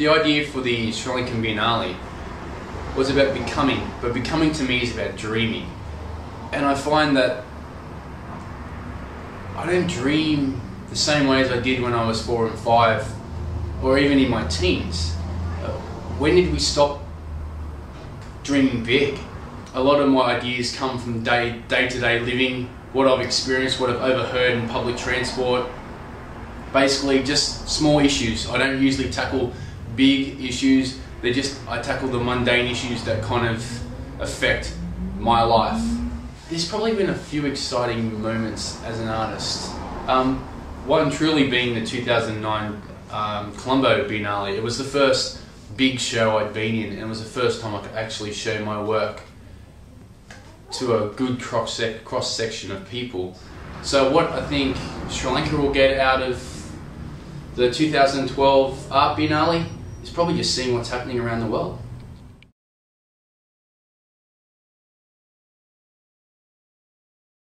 the idea for the Sri Lankan Biennale was about becoming, but becoming to me is about dreaming. And I find that I don't dream the same way as I did when I was four and five, or even in my teens. When did we stop dreaming big? A lot of my ideas come from day day to day living, what I've experienced, what I've overheard in public transport. Basically, just small issues. I don't usually tackle big issues. They just I tackle the mundane issues that kind of affect my life. There's probably been a few exciting moments as an artist. Um, one truly being the 2009 um, Colombo Biennale. It was the first big show I'd been in, and it was the first time I could actually show my work to a good cross sec- cross section of people. So what I think Sri Lanka will get out of the 2012 Art Biennale is probably just seeing what's happening around the world.